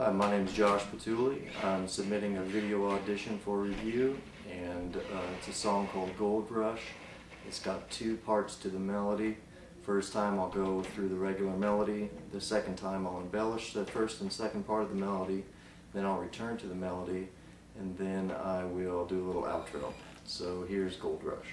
Hi, my name is Josh Petulli. I'm submitting a video audition for review, and uh, it's a song called Gold Rush. It's got two parts to the melody. First time I'll go through the regular melody. The second time I'll embellish the first and second part of the melody. Then I'll return to the melody, and then I will do a little outro. So here's Gold Rush.